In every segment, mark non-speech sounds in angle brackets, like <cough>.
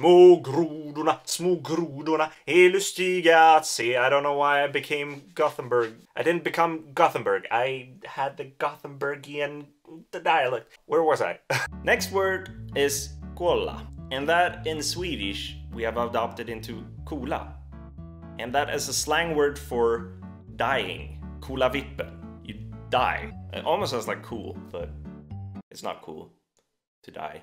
Små grodorna, små grodorna är lustiga att se. I don't know why I became Gothenburg. I didn't become Gothenburg. I had the Gothenburgian the dialect. Where was I? <laughs> Next word is kolla. And that in Swedish we have adopted into kola. And that is a slang word for dying. Kola vippen. You die. It almost sounds like cool, but it's not cool to die.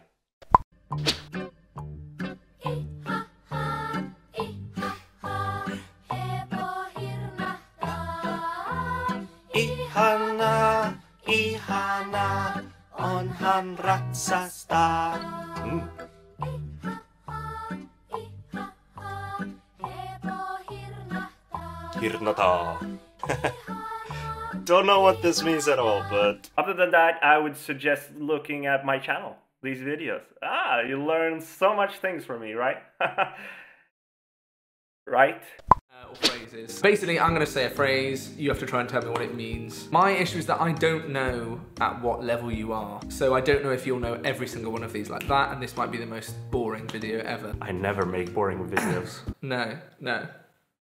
Ihana, ihana, on han ratsasta. Mm. Hirnata. <laughs> Don't know what this means at all, but other than that, I would suggest looking at my channel, these videos. Ah, you learn so much things from me, right? <laughs> right? Phrases. Basically, I'm going to say a phrase, you have to try and tell me what it means. My issue is that I don't know at what level you are, so I don't know if you'll know every single one of these like that, and this might be the most boring video ever. I never make boring videos. <coughs> No, no.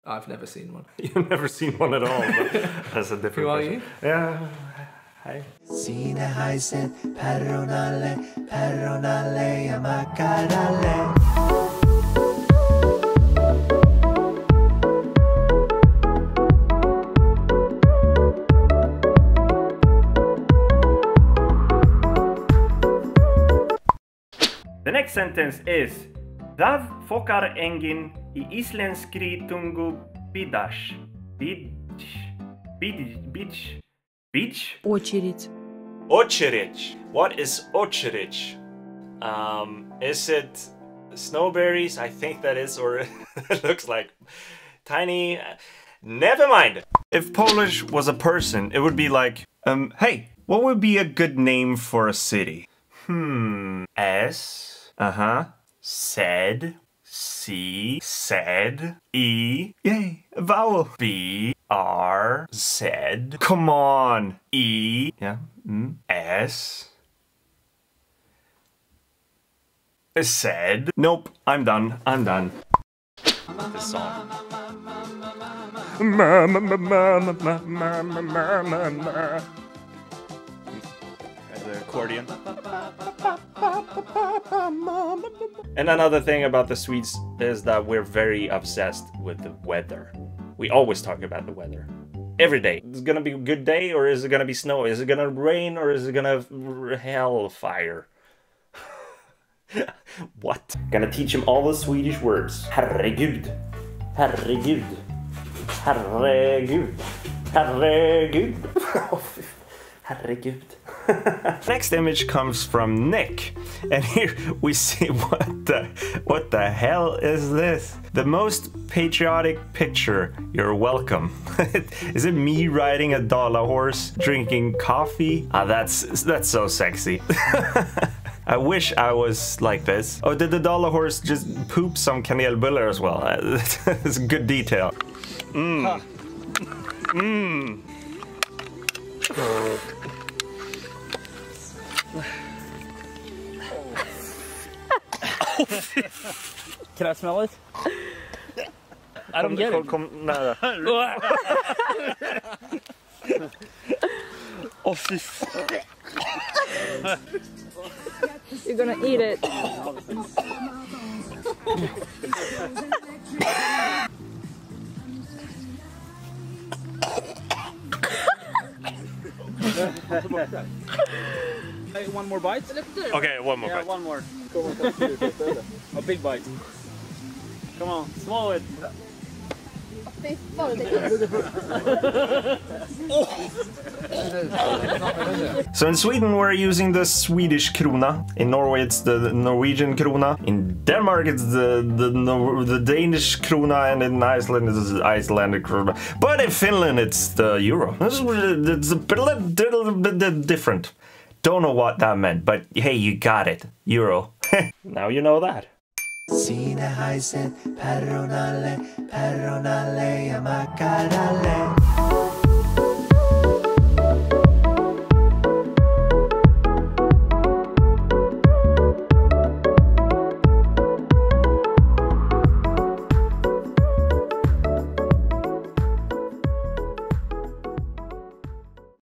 I've never seen one. <laughs> You've never seen one at all, but <laughs> that's a different Who are question. you? Yeah. Hi. Sine haisen, perronalle, perronalle ja makaralle. next sentence is Það fokar engin i islenskri tungu bidash. Bidj. Bidj. Bidj. Bidj? Очередь. Очередь. What is очередь? Um, is it snowberries? I think that is, or <laughs> it looks like tiny. Never mind. If Polish was a person, it would be like, um, hey, what would be a good name for a city? Hmm. S. Uh huh. Said. C. Said. E. Yay. A vowel. B. R. Said. Come on. E. Yeah. Mm. S. Said. Nope. I'm done. I'm done. This song. the accordion. And another thing about the Swedes is that we're very obsessed with the weather. We always talk about the weather. Every day. Is it gonna be a good day or is it gonna be snow? Is it gonna rain or is it gonna hellfire? <laughs> what? Gonna teach him all the Swedish words. Herregud. Herregud. Herregud. Herregud. <laughs> Oh, Herregud. <laughs> Next image comes from Nick, and here we see <laughs> what the what the hell is this? The most patriotic picture. You're welcome. <laughs> is it me riding a Dala horse, drinking coffee? Ah, that's that's so sexy. I wish I was like this. Oh, did the Dala horse just poop some kanelbullar as well? It's a good detail. Mmm. Mmm. Can I smell it? I don't get kom, it. kom nära. <laughs> Åh fy. You're gonna eat it. <laughs> <laughs> Hey, one more bite? Okay, one more Yeah, bite. one more. <laughs> A big bite. Come on, swallow it. <laughs> Oh. So in Sweden we're using the Swedish krona. In Norway it's the Norwegian krona. In Denmark it's the the, Nor- the Danish krona, and in Iceland it's the Icelandic krona. But in Finland it's the euro. This is- It's a little bit different. Don't know what that meant, but hey, you got it. Euro. <laughs> now you know that. Ja makaralle.